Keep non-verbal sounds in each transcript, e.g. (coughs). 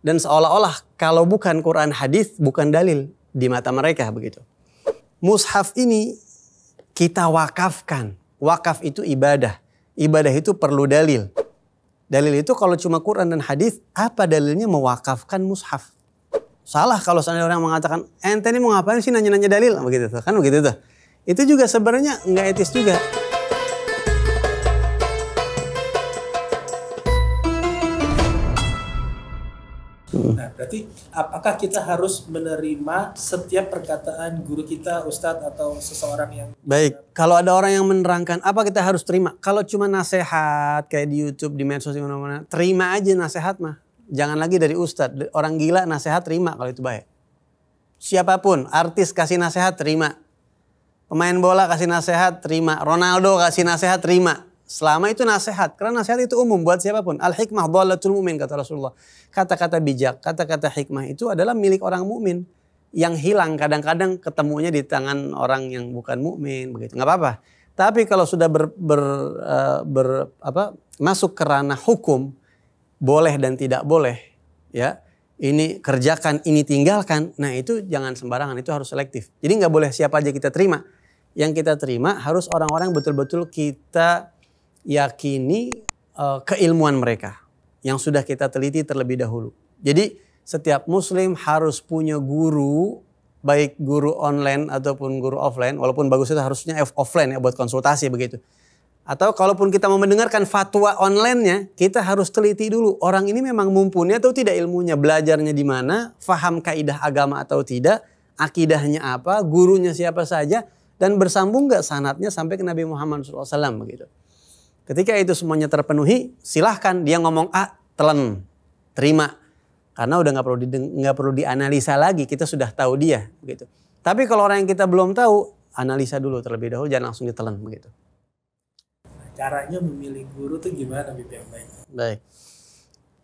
Dan seolah-olah kalau bukan Quran hadis bukan dalil di mata mereka begitu. Mushaf ini kita wakafkan. Wakaf itu ibadah. Ibadah itu perlu dalil. Dalil itu kalau cuma Quran dan hadis, apa dalilnya mewakafkan mushaf? Salah kalau seandainya orang mengatakan, ente ini mau ngapain sih nanya-nanya dalil? Begitu tuh, kan begitu tuh. Itu juga sebenarnya nggak etis juga. Nah, berarti apakah kita harus menerima setiap perkataan guru kita, ustadz atau seseorang yang Baik, kalau ada orang yang menerangkan apa kita harus terima? Kalau cuma nasihat kayak di YouTube, di medsos di mana-mana, terima aja nasihat mah. Jangan lagi dari ustadz, orang gila nasihat terima kalau itu baik. Siapa pun, artis kasih nasihat terima. Pemain bola kasih nasihat terima. Ronaldo kasih nasihat terima. Selama itu nasihat, karena nasihat itu umum buat siapa pun. Al-hikmah dhalatul mu'min kata Rasulullah. Kata-kata bijak, kata-kata hikmah itu adalah milik orang mukmin yang hilang kadang-kadang ketemunya di tangan orang yang bukan mukmin begitu. nggak apa-apa. Tapi kalau sudah ber, ber, uh, ber apa masuk ke ranah hukum boleh dan tidak boleh ya ini kerjakan ini tinggalkan nah itu jangan sembarangan itu harus selektif jadi nggak boleh siapa aja kita terima yang kita terima harus orang-orang betul-betul kita yakini uh, keilmuan mereka yang sudah kita teliti terlebih dahulu. Jadi setiap muslim harus punya guru baik guru online ataupun guru offline walaupun bagus itu harusnya offline ya buat konsultasi begitu. Atau kalaupun kita mau mendengarkan fatwa online-nya, kita harus teliti dulu orang ini memang mumpuni atau tidak ilmunya, belajarnya di mana, faham kaidah agama atau tidak, akidahnya apa, gurunya siapa saja, dan bersambung nggak sanatnya sampai ke Nabi Muhammad SAW begitu. Ketika itu semuanya terpenuhi, silahkan dia ngomong A, telan, terima. Karena udah nggak perlu nggak perlu dianalisa lagi, kita sudah tahu dia, begitu. Tapi kalau orang yang kita belum tahu, analisa dulu terlebih dahulu, jangan langsung ditelan begitu. Caranya memilih guru tuh gimana, Bib yang baik? Baik.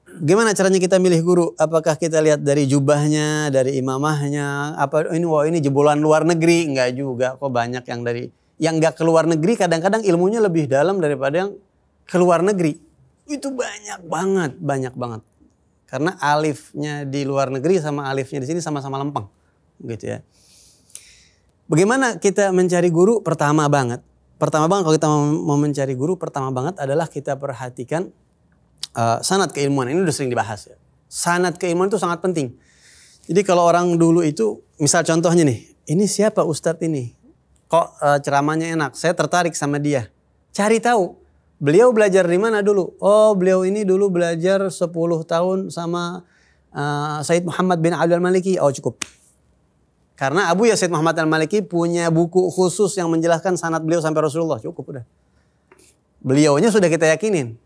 Gimana caranya kita milih guru? Apakah kita lihat dari jubahnya, dari imamahnya? Apa ini wah ini jebolan luar negeri? Enggak juga. Kok banyak yang dari yang gak keluar negeri kadang-kadang ilmunya lebih dalam daripada yang keluar negeri. Itu banyak banget, banyak banget. Karena alifnya di luar negeri sama alifnya di sini sama-sama lempeng. Gitu ya. Bagaimana kita mencari guru? Pertama banget. Pertama banget kalau kita mau mencari guru, pertama banget adalah kita perhatikan uh, sanat keilmuan. Ini udah sering dibahas ya. Sanat keilmuan itu sangat penting. Jadi kalau orang dulu itu, misal contohnya nih, ini siapa ustadz ini? Kok uh, ceramahnya enak, saya tertarik sama dia. Cari tahu, beliau belajar di mana dulu? Oh, beliau ini dulu belajar 10 tahun sama uh, Said Muhammad bin Abdul Maliki. Oh, cukup. Karena Abu ya Said Muhammad Al-Maliki punya buku khusus yang menjelaskan sanat beliau sampai Rasulullah. Cukup udah. Beliaunya sudah kita yakinin.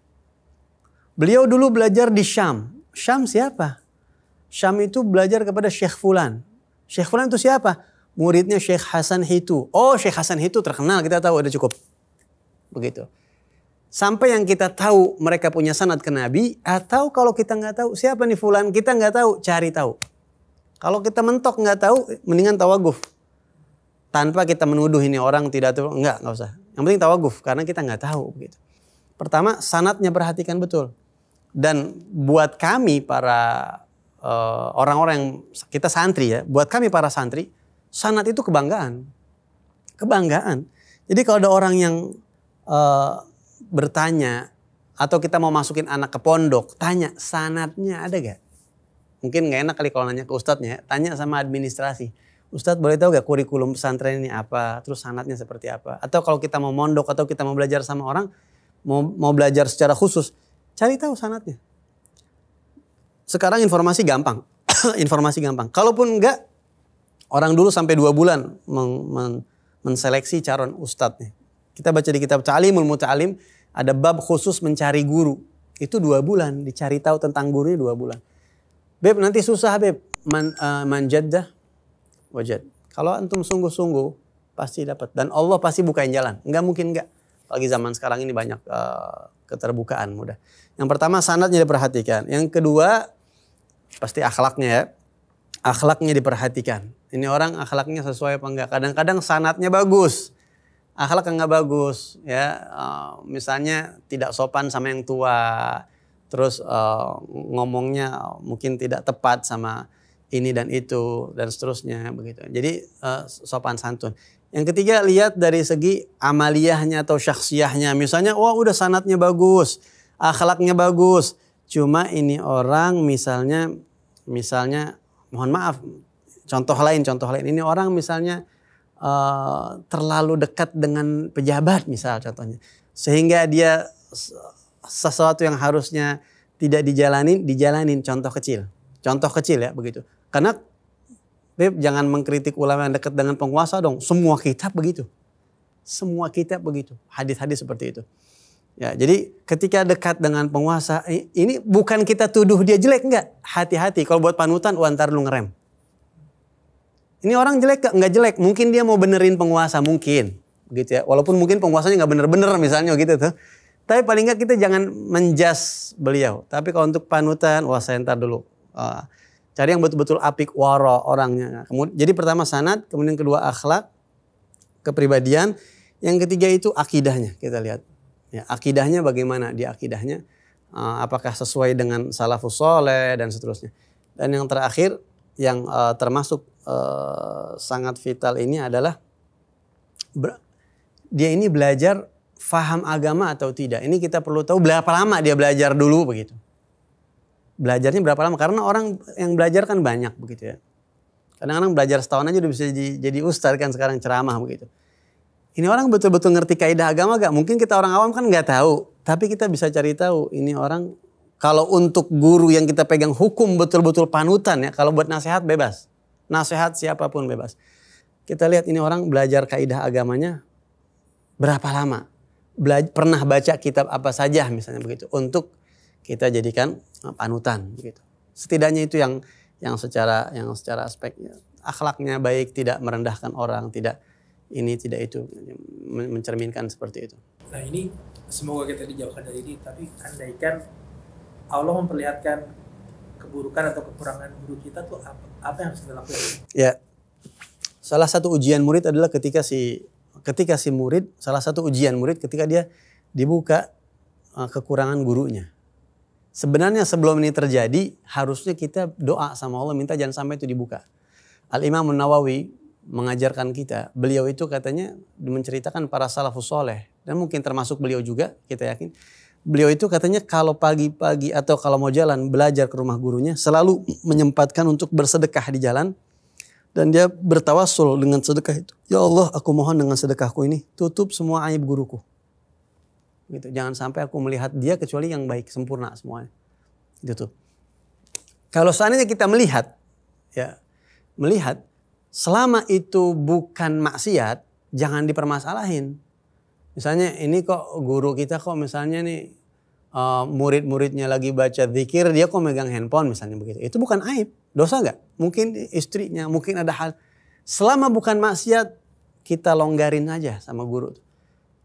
Beliau dulu belajar di Syam. Syam siapa? Syam itu belajar kepada Syekh Fulan. Syekh Fulan itu siapa? Muridnya Syekh Hasan Hitu. Oh Syekh Hasan Hitu terkenal kita tahu ada cukup. Begitu. Sampai yang kita tahu mereka punya sanad ke Nabi atau kalau kita nggak tahu siapa nih fulan kita nggak tahu cari tahu. Kalau kita mentok nggak tahu mendingan tawaguf. Tanpa kita menuduh ini orang tidak tahu nggak nggak usah. Yang penting tawaguf karena kita nggak tahu begitu. Pertama sanatnya perhatikan betul. Dan buat kami para eh, orang-orang uh, yang kita santri ya, buat kami para santri sanat itu kebanggaan. Kebanggaan. Jadi kalau ada orang yang uh, bertanya atau kita mau masukin anak ke pondok, tanya sanatnya ada gak? Mungkin nggak enak kali kalau nanya ke ustadznya, tanya sama administrasi. Ustadz boleh tahu gak kurikulum pesantren ini apa, terus sanatnya seperti apa? Atau kalau kita mau mondok atau kita mau belajar sama orang, mau, mau belajar secara khusus, cari tahu sanatnya. Sekarang informasi gampang, (coughs) informasi gampang. Kalaupun enggak, Orang dulu sampai dua bulan men men menseleksi calon ustadz nih. Kita baca di kitab Ta'limul Muta'alim ada bab khusus mencari guru. Itu dua bulan dicari tahu tentang gurunya dua bulan. Beb nanti susah beb man, uh, manjaddah wajad. Kalau antum sungguh-sungguh pasti dapat dan Allah pasti bukain jalan. Enggak mungkin enggak. Pagi zaman sekarang ini banyak uh, keterbukaan mudah. Yang pertama sanatnya diperhatikan. Yang kedua pasti akhlaknya ya. Akhlaknya diperhatikan ini orang akhlaknya sesuai apa enggak. Kadang-kadang sanatnya bagus, akhlak enggak bagus. ya uh, Misalnya tidak sopan sama yang tua, terus uh, ngomongnya mungkin tidak tepat sama ini dan itu dan seterusnya begitu. Jadi uh, sopan santun. Yang ketiga lihat dari segi amaliyahnya atau syaksiahnya. Misalnya wah udah sanatnya bagus, akhlaknya bagus. Cuma ini orang misalnya misalnya mohon maaf contoh lain contoh lain ini orang misalnya uh, terlalu dekat dengan pejabat misal contohnya sehingga dia sesuatu yang harusnya tidak dijalanin, dijalanin contoh kecil. Contoh kecil ya begitu. Karena Beb, jangan mengkritik ulama yang dekat dengan penguasa dong. Semua kitab begitu. Semua kitab begitu. Hadis-hadis seperti itu. Ya, jadi ketika dekat dengan penguasa, ini bukan kita tuduh dia jelek enggak. Hati-hati kalau buat panutan, wah lu ngerem. Ini orang jelek enggak jelek. Mungkin dia mau benerin penguasa, mungkin. Begitu ya. Walaupun mungkin penguasanya enggak bener-bener misalnya gitu tuh. Tapi paling nggak kita jangan menjas beliau. Tapi kalau untuk panutan, wah saya ntar dulu. Uh, cari yang betul-betul apik waro orangnya. Jadi pertama sanat, kemudian kedua akhlak, kepribadian. Yang ketiga itu akidahnya kita lihat. Ya, akidahnya bagaimana dia akidahnya. Uh, apakah sesuai dengan salafus soleh dan seterusnya. Dan yang terakhir yang uh, termasuk uh, sangat vital ini adalah dia ini belajar faham agama atau tidak. Ini kita perlu tahu berapa lama dia belajar dulu begitu. Belajarnya berapa lama? Karena orang yang belajar kan banyak begitu ya. Kadang-kadang belajar setahun aja udah bisa jadi, jadi ustadz kan sekarang ceramah begitu. Ini orang betul-betul ngerti kaidah agama gak? Mungkin kita orang awam kan nggak tahu. Tapi kita bisa cari tahu ini orang kalau untuk guru yang kita pegang hukum betul-betul panutan ya. Kalau buat nasihat bebas. Nasihat siapa pun bebas. Kita lihat ini orang belajar kaidah agamanya berapa lama pernah baca kitab apa saja misalnya begitu untuk kita jadikan uh, panutan begitu. Setidaknya itu yang yang secara yang secara aspek akhlaknya baik, tidak merendahkan orang, tidak ini tidak itu mencerminkan seperti itu. Nah ini semoga kita dijauhkan dari ini, tapi andaikan Allah memperlihatkan keburukan atau kekurangan guru kita tuh apa, apa yang harus kita lakukan? Ya, salah satu ujian murid adalah ketika si ketika si murid salah satu ujian murid ketika dia dibuka uh, kekurangan gurunya. Sebenarnya sebelum ini terjadi harusnya kita doa sama Allah minta jangan sampai itu dibuka. Al Imam Nawawi mengajarkan kita, beliau itu katanya menceritakan para salafus soleh dan mungkin termasuk beliau juga kita yakin. Beliau itu katanya kalau pagi-pagi atau kalau mau jalan belajar ke rumah gurunya selalu menyempatkan untuk bersedekah di jalan dan dia bertawasul dengan sedekah itu. Ya Allah, aku mohon dengan sedekahku ini tutup semua aib guruku. Gitu. Jangan sampai aku melihat dia kecuali yang baik, sempurna semuanya. Gitu. Kalau seandainya kita melihat, ya melihat selama itu bukan maksiat, jangan dipermasalahin. Misalnya ini kok guru kita kok misalnya nih uh, murid-muridnya lagi baca zikir, dia kok megang handphone misalnya begitu. Itu bukan aib. Dosa nggak? Mungkin istrinya, mungkin ada hal. Selama bukan maksiat, kita longgarin aja sama guru.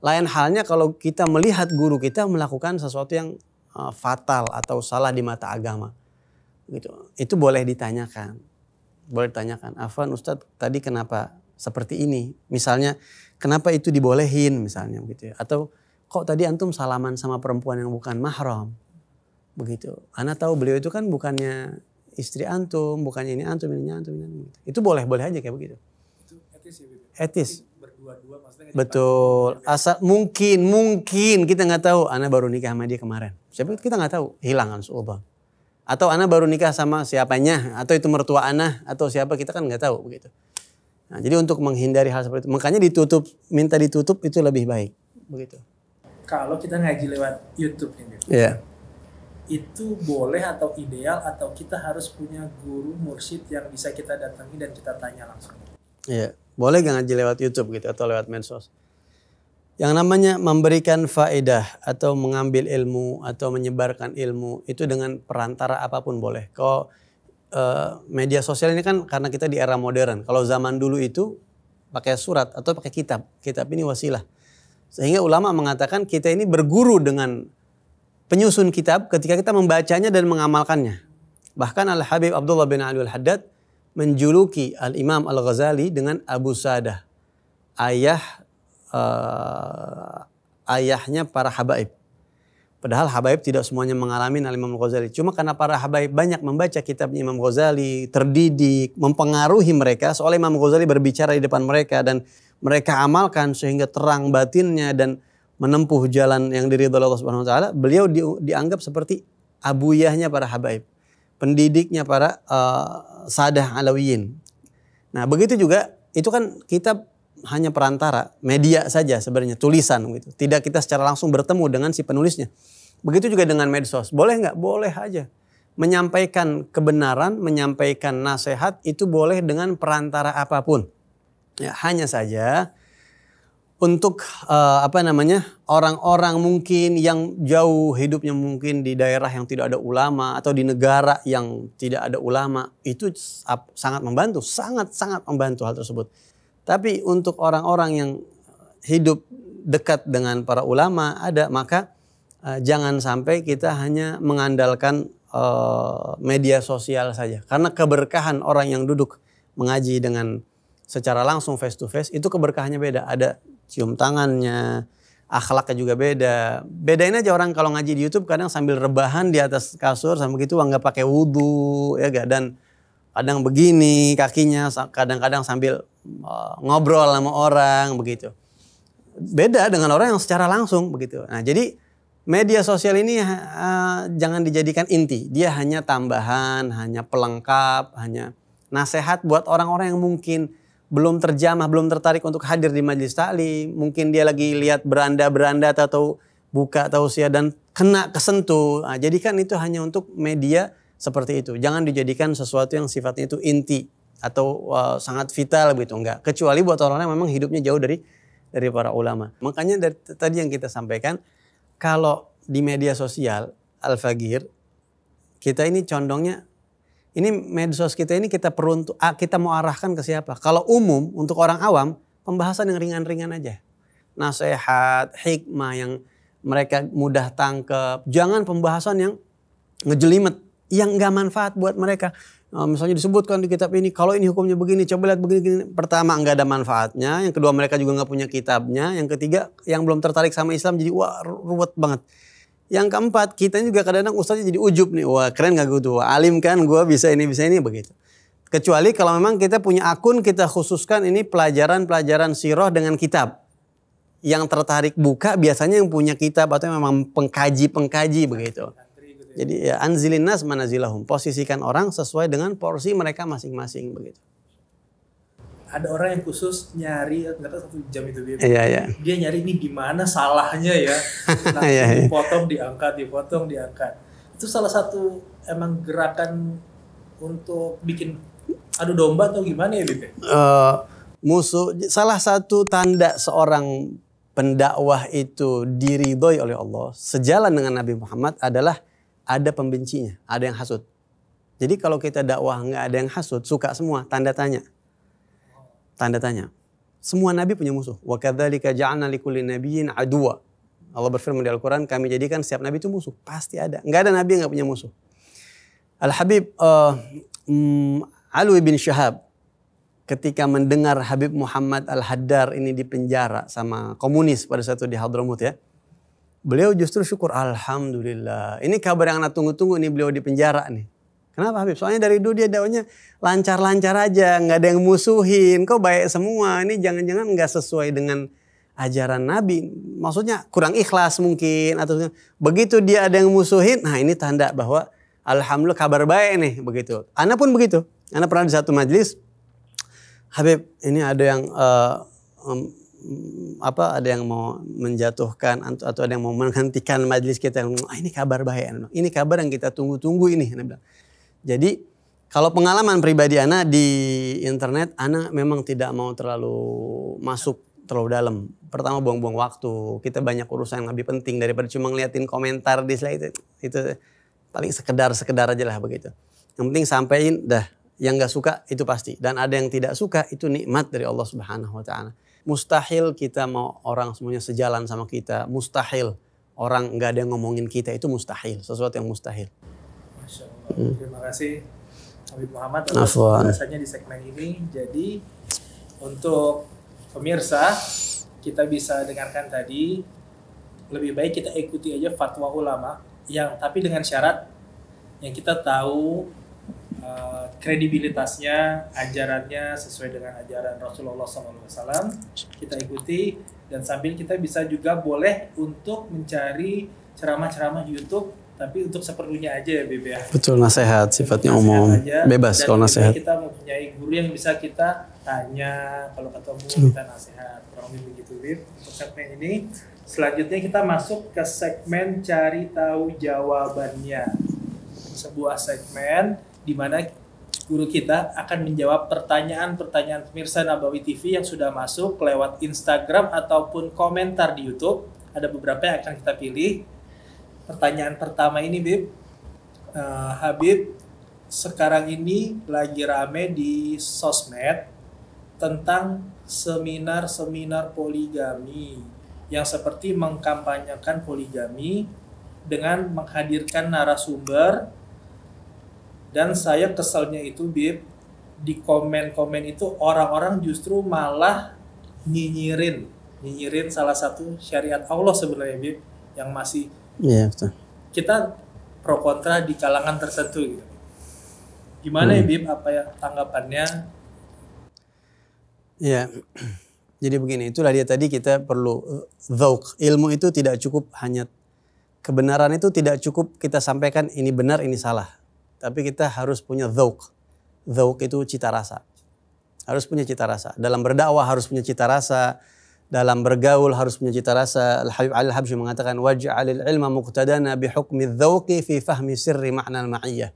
Lain halnya kalau kita melihat guru kita melakukan sesuatu yang uh, fatal atau salah di mata agama. Gitu. Itu boleh ditanyakan. Boleh ditanyakan, Afan Ustadz tadi kenapa seperti ini? Misalnya, kenapa itu dibolehin misalnya gitu ya. Atau kok tadi antum salaman sama perempuan yang bukan mahram? Begitu. Anda tahu beliau itu kan bukannya istri antum, bukannya ini antum, ini antum, ini antum. Itu boleh, boleh aja kayak begitu. Itu etis ya, Etis. Berdua-dua maksudnya Betul. Asal mungkin, mungkin kita nggak tahu. Ana baru nikah sama dia kemarin. Siapa kita nggak tahu. Hilang kan. Atau Ana baru nikah sama siapanya, atau itu mertua Ana, atau siapa kita kan nggak tahu begitu. Nah, jadi untuk menghindari hal seperti itu, makanya ditutup, minta ditutup itu lebih baik, begitu. Kalau kita ngaji lewat YouTube ini, yeah itu boleh atau ideal atau kita harus punya guru mursyid yang bisa kita datangi dan kita tanya langsung. Iya, boleh gak ngaji lewat YouTube gitu atau lewat medsos. Yang namanya memberikan faedah atau mengambil ilmu atau menyebarkan ilmu itu dengan perantara apa pun boleh. Kalau uh, media sosial ini kan karena kita di era modern. Kalau zaman dulu itu pakai surat atau pakai kitab. Kitab ini wasilah. Sehingga ulama mengatakan kita ini berguru dengan penyusun kitab ketika kita membacanya dan mengamalkannya. Bahkan Al-Habib Abdullah bin Ali Al-Haddad menjuluki Al-Imam Al-Ghazali dengan Abu Sadah. Ayah uh, ayahnya para habaib. Padahal habaib tidak semuanya mengalami al Imam Ghazali. Cuma karena para habaib banyak membaca kitab Imam Ghazali, terdidik, mempengaruhi mereka. Soalnya Imam Ghazali berbicara di depan mereka dan mereka amalkan sehingga terang batinnya dan menempuh jalan yang diridhoi Allah Subhanahu wa taala. Beliau di, dianggap seperti abuyahnya para habaib, pendidiknya para uh, sadah alawiyin. Nah, begitu juga itu kan kitab hanya perantara, media saja sebenarnya, tulisan gitu. Tidak kita secara langsung bertemu dengan si penulisnya. Begitu juga dengan medsos. Boleh nggak? Boleh aja. Menyampaikan kebenaran, menyampaikan nasihat itu boleh dengan perantara apa pun. Ya, hanya saja untuk uh, apa namanya orang-orang mungkin yang jauh hidupnya mungkin di daerah yang tidak ada ulama atau di negara yang tidak ada ulama itu sangat membantu, sangat sangat membantu hal tersebut. Tapi untuk orang-orang yang hidup dekat dengan para ulama ada maka uh, jangan sampai kita hanya mengandalkan uh, media sosial saja. Karena keberkahan orang yang duduk mengaji dengan secara langsung face to face itu keberkahannya beda. Ada cium tangannya, akhlaknya juga beda. Bedain aja orang kalau ngaji di YouTube kadang sambil rebahan di atas kasur sama gitu nggak pakai wudhu ya gak dan kadang begini kakinya kadang-kadang sambil ngobrol sama orang begitu. Beda dengan orang yang secara langsung begitu. Nah jadi media sosial ini uh, jangan dijadikan inti. Dia hanya tambahan, hanya pelengkap, hanya nasihat buat orang-orang yang mungkin belum terjamah, belum tertarik untuk hadir di majelis taklim, mungkin dia lagi lihat beranda-beranda atau buka tausiah dan kena kesentuh. Nah, jadikan itu hanya untuk media seperti itu. Jangan dijadikan sesuatu yang sifatnya itu inti atau uh, sangat vital begitu enggak. Kecuali buat orang yang memang hidupnya jauh dari dari para ulama. Makanya dari tadi yang kita sampaikan kalau di media sosial Al-Fagir kita ini condongnya ini medsos kita ini kita perlu untuk kita mau arahkan ke siapa? Kalau umum untuk orang awam, pembahasan yang ringan-ringan aja. Nasihat, hikmah yang mereka mudah tangkep. Jangan pembahasan yang ngejelimet, yang nggak manfaat buat mereka. Nah, misalnya disebutkan di kitab ini, kalau ini hukumnya begini, coba lihat begini, Pertama nggak ada manfaatnya, yang kedua mereka juga nggak punya kitabnya, yang ketiga yang belum tertarik sama Islam jadi wah ruwet banget. Yang keempat, kita juga kadang-kadang ustaznya jadi ujub nih. Wah keren gak gue tuh? Alim kan, gue bisa ini, bisa ini, begitu. Kecuali kalau memang kita punya akun, kita khususkan ini pelajaran-pelajaran siroh dengan kitab. Yang tertarik buka biasanya yang punya kitab atau memang pengkaji-pengkaji begitu. Jadi ya anzilin nas manazilahum. Posisikan orang sesuai dengan porsi mereka masing-masing begitu ada orang yang khusus nyari nggak tahu satu jam itu dia iya, iya. dia nyari ini di mana salahnya ya (laughs) nah, iya, iya. dipotong diangkat dipotong diangkat itu salah satu emang gerakan untuk bikin adu domba atau gimana ya gitu uh, musuh salah satu tanda seorang pendakwah itu diridhoi oleh Allah sejalan dengan Nabi Muhammad adalah ada pembencinya ada yang hasut jadi kalau kita dakwah nggak ada yang hasut suka semua tanda tanya Tanda tanya. Semua nabi punya musuh. Wa kadzalika ja'alna likulli nabiyyin aduwa. Allah berfirman di Al-Quran, kami jadikan setiap nabi itu musuh. Pasti ada. Enggak ada nabi yang enggak punya musuh. Al-Habib uh, um, Alwi bin Syahab ketika mendengar Habib Muhammad Al-Haddar ini dipenjara sama komunis pada saat itu di Hadramut ya. Beliau justru syukur Alhamdulillah. Ini kabar yang anak tunggu-tunggu nih beliau dipenjara nih. Kenapa Habib? Soalnya dari dulu dia dakwanya lancar-lancar aja, nggak ada yang musuhin. Kok baik semua? Ini jangan-jangan nggak sesuai dengan ajaran Nabi. Maksudnya kurang ikhlas mungkin atau begitu dia ada yang musuhin. Nah ini tanda bahwa alhamdulillah kabar baik nih begitu. Anda pun begitu. Anda pernah di satu majlis, Habib ini ada yang uh, apa ada yang mau menjatuhkan atau ada yang mau menghentikan majlis kita ah, ini kabar baik ini kabar yang kita tunggu-tunggu ini bilang jadi kalau pengalaman pribadi Ana di internet, Ana memang tidak mau terlalu masuk terlalu dalam. Pertama buang-buang waktu. Kita banyak urusan yang lebih penting daripada cuma ngeliatin komentar di slide itu. Itu paling sekedar-sekedar aja lah begitu. Yang penting sampaikan dah. Yang gak suka itu pasti. Dan ada yang tidak suka itu nikmat dari Allah Subhanahu Wa Taala. Mustahil kita mau orang semuanya sejalan sama kita. Mustahil orang nggak ada yang ngomongin kita itu mustahil. Sesuatu yang mustahil. Hmm. Terima kasih Habib Muhammad atas penjelasannya di segmen ini. Jadi untuk pemirsa kita bisa dengarkan tadi lebih baik kita ikuti aja fatwa ulama yang tapi dengan syarat yang kita tahu uh, kredibilitasnya, ajarannya sesuai dengan ajaran Rasulullah SAW kita ikuti dan sambil kita bisa juga boleh untuk mencari ceramah-ceramah YouTube tapi untuk seperlunya aja ya Bebe ya. Betul nasihat sifatnya nasihat umum. Aja. Bebas Dan kalau nasihat. Kita mempunyai guru yang bisa kita tanya kalau ketemu kita nasihat. Kurang lebih begitu Bib. Untuk segmen ini selanjutnya kita masuk ke segmen cari tahu jawabannya. Sebuah segmen di mana guru kita akan menjawab pertanyaan-pertanyaan pemirsa Nabawi TV yang sudah masuk lewat Instagram ataupun komentar di YouTube. Ada beberapa yang akan kita pilih pertanyaan pertama ini Bib uh, Habib sekarang ini lagi rame di sosmed tentang seminar-seminar poligami yang seperti mengkampanyekan poligami dengan menghadirkan narasumber dan saya keselnya itu Bib di komen-komen itu orang-orang justru malah nyinyirin nyinyirin salah satu syariat Allah sebenarnya Bib yang masih Iya betul. Kita pro kontra di kalangan tertentu gitu. Gimana ya, hmm. ya Bib apa ya tanggapannya? Iya. (clears throat) Jadi begini, itulah dia tadi kita perlu zauk. Ilmu itu tidak cukup hanya kebenaran itu tidak cukup kita sampaikan ini benar ini salah. Tapi kita harus punya zauk. Zauk itu cita rasa. Harus punya cita rasa. Dalam berdakwah harus punya cita rasa dalam bergaul harus punya cita rasa. Al-Habib Al-Habsyi mengatakan waj'alil ilma muqtadana bi hukmi dzauqi fi fahmi sirri makna al-ma'iyyah.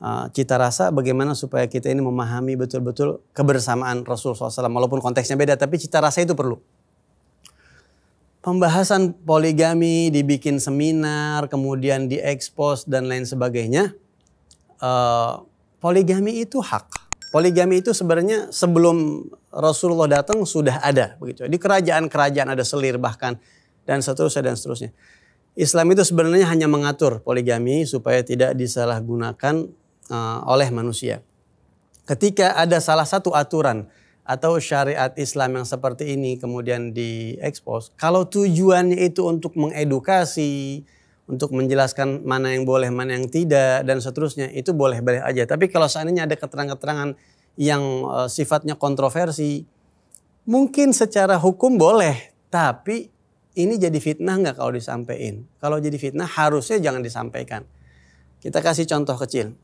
Uh, cita rasa bagaimana supaya kita ini memahami betul-betul kebersamaan Rasul SAW. Walaupun konteksnya beda, tapi cita rasa itu perlu. Pembahasan poligami dibikin seminar, kemudian diekspos dan lain sebagainya. Uh, poligami itu hak Poligami itu sebenarnya sebelum Rasulullah datang sudah ada begitu. Di kerajaan-kerajaan ada selir bahkan dan seterusnya dan seterusnya. Islam itu sebenarnya hanya mengatur poligami supaya tidak disalahgunakan uh, oleh manusia. Ketika ada salah satu aturan atau syariat Islam yang seperti ini kemudian diekspos, kalau tujuannya itu untuk mengedukasi, untuk menjelaskan mana yang boleh, mana yang tidak dan seterusnya itu boleh-boleh aja. Tapi kalau seandainya ada keterangan-keterangan yang uh, sifatnya kontroversi, mungkin secara hukum boleh, tapi ini jadi fitnah nggak kalau disampaikan? Kalau jadi fitnah harusnya jangan disampaikan. Kita kasih contoh kecil.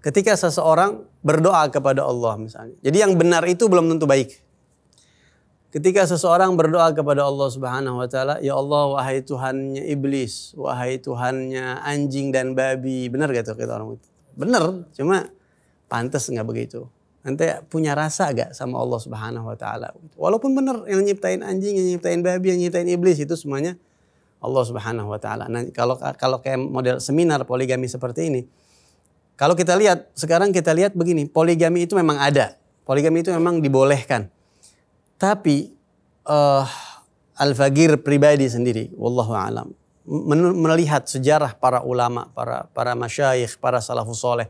Ketika seseorang berdoa kepada Allah misalnya. Jadi yang benar itu belum tentu baik. Ketika seseorang berdoa kepada Allah Subhanahu wa taala, "Ya Allah, wahai Tuhannya iblis, wahai Tuhannya anjing dan babi." Benar gak tuh kita orang itu? Benar, cuma pantas nggak begitu. Nanti punya rasa gak sama Allah Subhanahu wa taala? Walaupun benar yang nyiptain anjing, yang nyiptain babi, yang nyiptain iblis itu semuanya Allah Subhanahu wa taala. Nah, kalau kalau kayak model seminar poligami seperti ini, kalau kita lihat sekarang kita lihat begini, poligami itu memang ada. Poligami itu memang dibolehkan tapi uh, Al-Fagir pribadi sendiri, wallahu alam, melihat sejarah para ulama, para para masyayikh, para salafus soleh,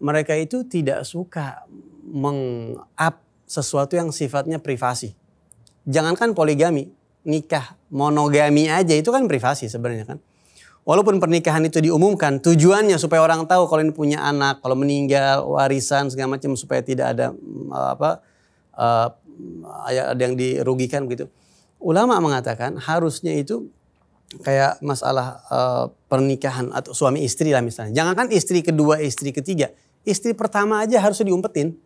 mereka itu tidak suka meng-up sesuatu yang sifatnya privasi. Jangankan poligami, nikah monogami aja itu kan privasi sebenarnya kan. Walaupun pernikahan itu diumumkan, tujuannya supaya orang tahu kalau ini punya anak, kalau meninggal, warisan segala macam supaya tidak ada apa uh, ada yang dirugikan gitu. Ulama mengatakan harusnya itu kayak masalah uh, pernikahan atau suami istri lah misalnya. Jangankan istri kedua, istri ketiga, istri pertama aja harus diumpetin.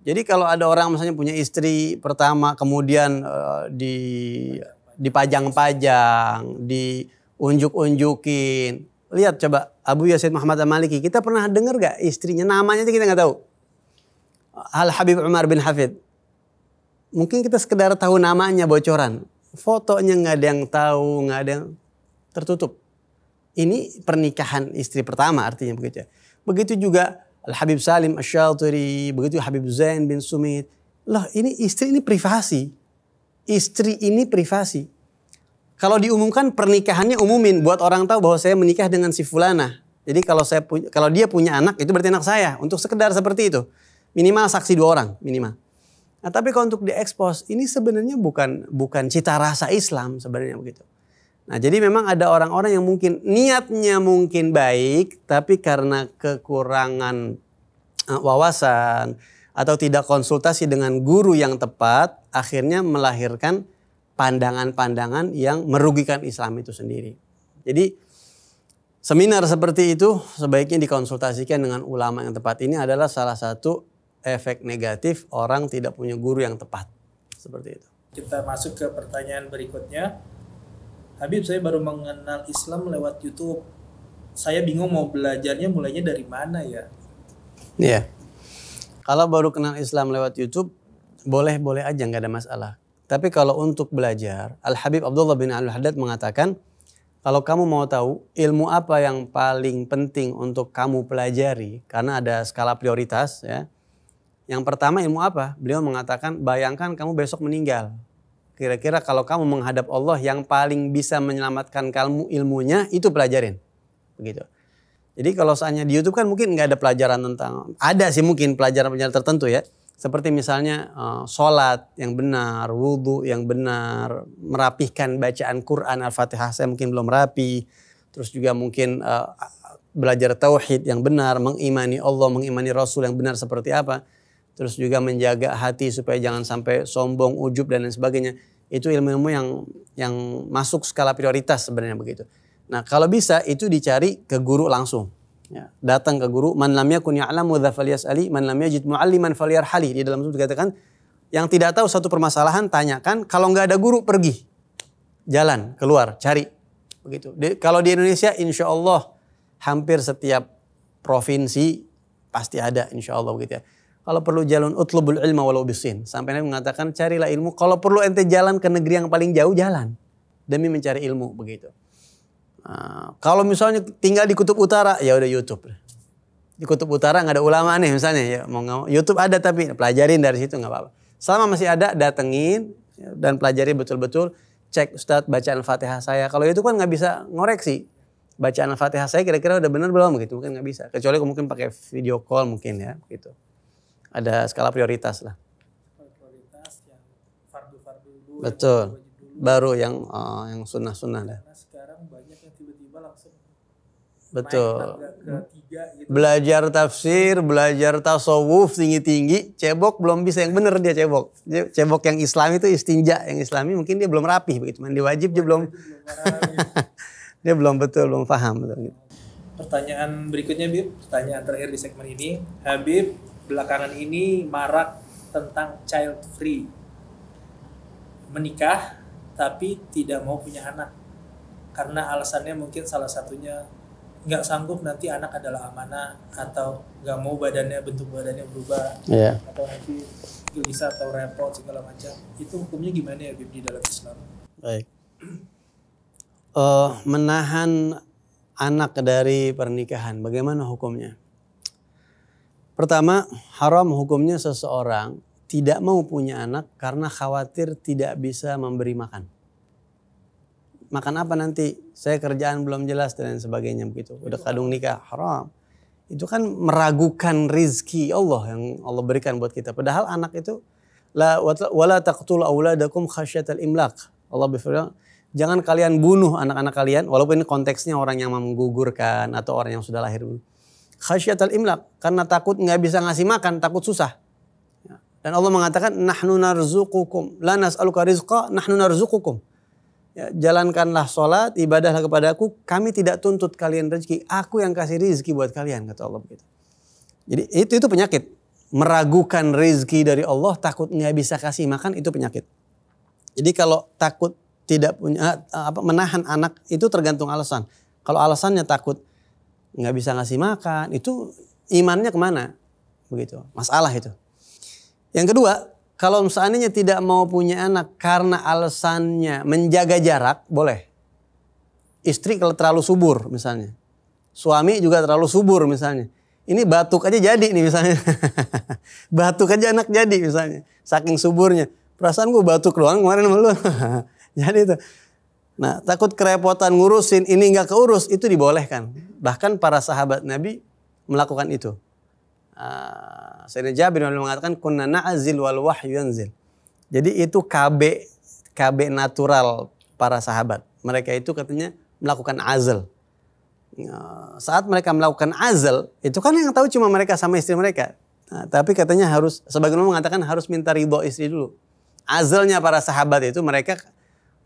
Jadi kalau ada orang misalnya punya istri pertama kemudian uh, di dipajang-pajang, diunjuk-unjukin. Lihat coba Abu Yasin Muhammad Al-Maliki, kita pernah dengar gak istrinya namanya aja kita nggak tahu. Al Habib Umar bin Hafid mungkin kita sekedar tahu namanya bocoran. Fotonya nggak ada yang tahu, nggak ada yang tertutup. Ini pernikahan istri pertama artinya begitu. Ya. Begitu juga Al Habib Salim Ash-Shatiri, begitu Habib Zain bin Sumit. Loh ini istri ini privasi. Istri ini privasi. Kalau diumumkan pernikahannya umumin buat orang tahu bahwa saya menikah dengan si fulana. Jadi kalau saya kalau dia punya anak itu berarti anak saya untuk sekedar seperti itu. Minimal saksi dua orang minimal. Nah, tapi kalau untuk diekspos, ini sebenarnya bukan bukan cita rasa Islam sebenarnya begitu. Nah, jadi memang ada orang-orang yang mungkin niatnya mungkin baik, tapi karena kekurangan uh, wawasan atau tidak konsultasi dengan guru yang tepat, akhirnya melahirkan pandangan-pandangan yang merugikan Islam itu sendiri. Jadi seminar seperti itu sebaiknya dikonsultasikan dengan ulama yang tepat. Ini adalah salah satu efek negatif orang tidak punya guru yang tepat. Seperti itu. Kita masuk ke pertanyaan berikutnya. Habib, saya baru mengenal Islam lewat YouTube. Saya bingung mau belajarnya mulainya dari mana ya? Iya. Kalau baru kenal Islam lewat YouTube, boleh-boleh aja nggak ada masalah. Tapi kalau untuk belajar, Al Habib Abdullah bin Al Haddad mengatakan, kalau kamu mau tahu ilmu apa yang paling penting untuk kamu pelajari, karena ada skala prioritas ya, yang pertama ilmu apa? Beliau mengatakan bayangkan kamu besok meninggal. Kira-kira kalau kamu menghadap Allah yang paling bisa menyelamatkan kamu ilmunya itu pelajarin. Begitu. Jadi kalau seandainya di YouTube kan mungkin nggak ada pelajaran tentang ada sih mungkin pelajaran-pelajaran tertentu ya. Seperti misalnya uh, sholat yang benar, wudhu yang benar, merapihkan bacaan Quran Al-Fatihah saya mungkin belum rapi. Terus juga mungkin uh, belajar tauhid yang benar, mengimani Allah, mengimani Rasul yang benar seperti apa terus juga menjaga hati supaya jangan sampai sombong, ujub dan lain sebagainya. Itu ilmu-ilmu yang yang masuk skala prioritas sebenarnya begitu. Nah, kalau bisa itu dicari ke guru langsung. Ya, datang ke guru, man lam yakun ya'lamu ali, man lam yajid mu'alliman falyarhali. Di dalam itu dikatakan yang tidak tahu satu permasalahan tanyakan, kalau nggak ada guru pergi. Jalan, keluar, cari. Begitu. Di, kalau di Indonesia insya Allah hampir setiap provinsi pasti ada insya Allah begitu ya kalau perlu jalan utlubul ilma walau bisin. Sampai Nabi mengatakan carilah ilmu. Kalau perlu ente jalan ke negeri yang paling jauh jalan. Demi mencari ilmu begitu. Nah, kalau misalnya tinggal di kutub utara ya udah YouTube. Di kutub utara nggak ada ulama nih misalnya ya mau nggak YouTube ada tapi pelajarin dari situ nggak apa-apa. Selama masih ada datengin dan pelajari betul-betul cek Ustadz bacaan Fatihah saya. Kalau itu kan nggak bisa ngoreksi bacaan Fatihah saya kira-kira udah benar belum gitu mungkin nggak bisa. Kecuali mungkin pakai video call mungkin ya gitu ada skala prioritas lah. Prioritas yang fardu-fardu dulu. Betul. Dulu. Baru yang uh, yang sunnah-sunnah dah. Karena sekarang banyak yang tiba-tiba langsung Betul. gitu. Belajar tafsir, belajar tasawuf tinggi-tinggi, cebok belum bisa yang benar dia cebok. Cebok yang Islam itu istinja, yang Islami mungkin dia belum rapih begitu. Mandi wajib dia belum (laughs) dia belum betul, belum paham betul gitu. Pertanyaan berikutnya Bib, pertanyaan terakhir di segmen ini. Habib, belakangan ini marak tentang child free. Menikah tapi tidak mau punya anak. Karena alasannya mungkin salah satunya nggak sanggup nanti anak adalah amanah atau nggak mau badannya bentuk badannya berubah yeah. atau nanti gelisah atau repot segala macam itu hukumnya gimana ya Bib di dalam Islam? Baik. Uh, menahan anak dari pernikahan bagaimana hukumnya? Pertama, haram hukumnya seseorang tidak mau punya anak karena khawatir tidak bisa memberi makan. Makan apa nanti? Saya kerjaan belum jelas dan sebagainya begitu. Udah kadung nikah, haram. Itu kan meragukan rizki Allah yang Allah berikan buat kita. Padahal anak itu la wala taqtul auladakum khasyatal imlak. Allah berfirman, jangan kalian bunuh anak-anak kalian walaupun ini konteksnya orang yang menggugurkan atau orang yang sudah lahir khasyatal imlak karena takut nggak bisa ngasih makan, takut susah. Ya. Dan Allah mengatakan nahnu narzuqukum la nas'aluka rizqa nahnu narzuqukum. Ya, jalankanlah sholat, ibadahlah kepadaku, kami tidak tuntut kalian rezeki, aku yang kasih rezeki buat kalian kata Allah begitu. Jadi itu itu penyakit. Meragukan rezeki dari Allah, takut nggak bisa kasih makan itu penyakit. Jadi kalau takut tidak punya apa menahan anak itu tergantung alasan. Kalau alasannya takut nggak bisa ngasih makan, itu imannya ke mana? Begitu, masalah itu. Yang kedua, kalau seandainya tidak mau punya anak karena alasannya menjaga jarak, boleh. Istri kalau terlalu subur misalnya. Suami juga terlalu subur misalnya. Ini batuk aja jadi nih misalnya. (laughs) batuk aja anak jadi misalnya. Saking suburnya. Perasaan gue batuk doang kemarin sama lu. (laughs) jadi itu. Nah, takut kerepotan ngurusin ini nggak keurus itu dibolehkan. Bahkan para sahabat Nabi melakukan itu. Uh, Sayyidina Jabir mengatakan kunna na'zil wal wahyu yanzil. Jadi itu KB KB natural para sahabat. Mereka itu katanya melakukan azal. Uh, saat mereka melakukan azal, itu kan yang tahu cuma mereka sama istri mereka. Nah, tapi katanya harus, sebagian mengatakan harus minta ridho istri dulu. Azalnya para sahabat itu mereka,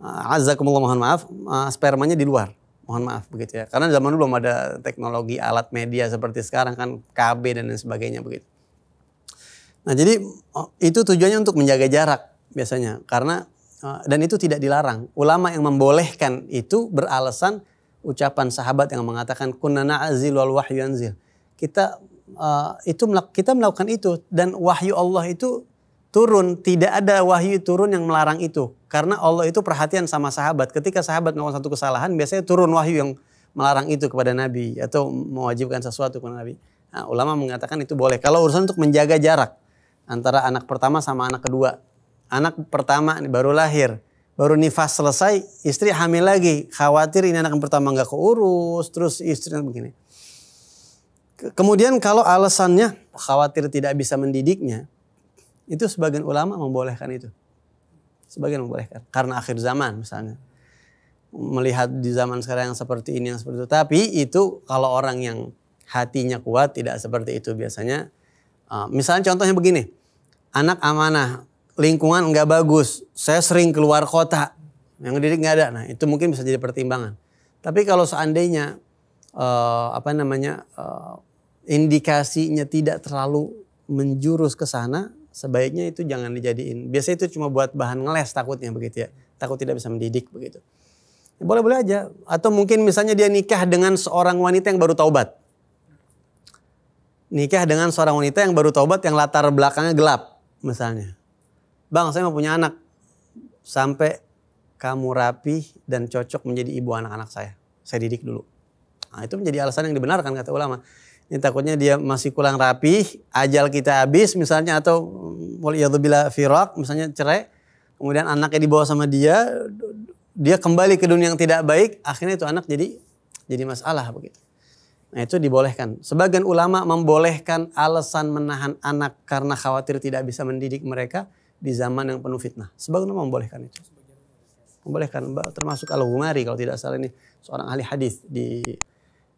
azakumullah mohon maaf, uh, spermanya di luar mohon maaf begitu ya. Karena zaman dulu belum ada teknologi alat media seperti sekarang kan KB dan lain sebagainya begitu. Nah jadi oh, itu tujuannya untuk menjaga jarak biasanya karena eh, dan itu tidak dilarang. Ulama yang membolehkan itu beralasan ucapan sahabat yang mengatakan kunna na'zil wal wahyu anzil. Kita uh, itu kita melakukan itu dan wahyu Allah itu turun, tidak ada wahyu turun yang melarang itu. Karena Allah itu perhatian sama sahabat. Ketika sahabat melakukan satu kesalahan, biasanya turun wahyu yang melarang itu kepada Nabi atau mewajibkan sesuatu kepada Nabi. Nah, ulama mengatakan itu boleh. Kalau urusan untuk menjaga jarak antara anak pertama sama anak kedua. Anak pertama baru lahir, baru nifas selesai, istri hamil lagi. Khawatir ini anak yang pertama nggak keurus, terus istrinya begini. Kemudian kalau alasannya khawatir tidak bisa mendidiknya, itu sebagian ulama membolehkan itu. Sebagian membolehkan. Karena akhir zaman misalnya. Melihat di zaman sekarang yang seperti ini, yang seperti itu. Tapi itu kalau orang yang hatinya kuat tidak seperti itu biasanya. Uh, misalnya contohnya begini. Anak amanah, lingkungan nggak bagus. Saya sering keluar kota. Yang didik nggak ada. Nah itu mungkin bisa jadi pertimbangan. Tapi kalau seandainya uh, apa namanya uh, indikasinya tidak terlalu menjurus ke sana, sebaiknya itu jangan dijadiin. Biasanya itu cuma buat bahan ngeles takutnya begitu ya. Takut tidak bisa mendidik begitu. Ya, boleh-boleh aja. Atau mungkin misalnya dia nikah dengan seorang wanita yang baru taubat. Nikah dengan seorang wanita yang baru taubat yang latar belakangnya gelap misalnya. Bang saya mau punya anak. Sampai kamu rapi dan cocok menjadi ibu anak-anak saya. Saya didik dulu. Nah, itu menjadi alasan yang dibenarkan kata ulama. Ini takutnya dia masih kurang rapi, ajal kita habis misalnya atau waliyadzubillah firak misalnya cerai, kemudian anaknya dibawa sama dia, dia kembali ke dunia yang tidak baik, akhirnya itu anak jadi jadi masalah begitu. Nah itu dibolehkan. Sebagian ulama membolehkan alasan menahan anak karena khawatir tidak bisa mendidik mereka di zaman yang penuh fitnah. Sebagian ulama membolehkan itu. Membolehkan termasuk Al-Ghumari kalau tidak salah ini seorang ahli hadis di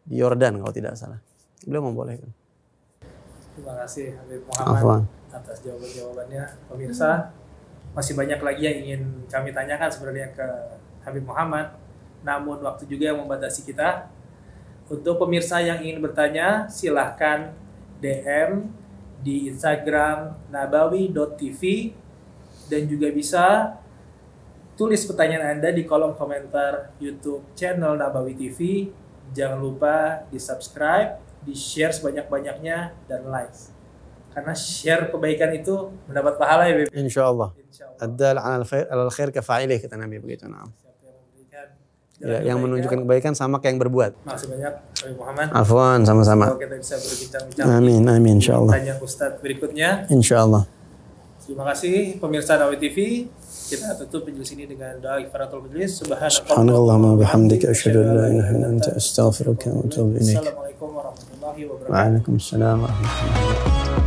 di Yordan kalau tidak salah beliau membolehkan. Terima kasih Habib Muhammad Afwan. atas jawaban-jawabannya. Pemirsa, masih banyak lagi yang ingin kami tanyakan sebenarnya ke Habib Muhammad. Namun waktu juga yang membatasi kita. Untuk pemirsa yang ingin bertanya, silahkan DM di Instagram nabawi.tv dan juga bisa tulis pertanyaan Anda di kolom komentar YouTube channel Nabawi TV. Jangan lupa di subscribe di share sebanyak-banyaknya dan likes. Karena share kebaikan itu mendapat pahala ya Beb. Insya Allah. Ad-dal al khair al khair kafa'ilih kata Nabi begitu. Nah. Ya, yang menunjukkan kebaikan sama kayak yang berbuat. Makasih banyak Nabi Muhammad. Afwan sama-sama. kita bisa berbincang-bincang. Amin, amin insyaallah. Tanya Ustadz berikutnya. Insyaallah. Terima kasih pemirsa Nawi TV. Kita tutup penjelasan ini dengan doa ifaratul majlis. Subhanallah wa bihamdika asyhadu an la ilaha illa anta astaghfiruka wa atubu ilaik. Assalamualaikum warahmatullahi wabarakatuh. الله وبركاته. وعليكم السلام ورحمة الله وبركاته.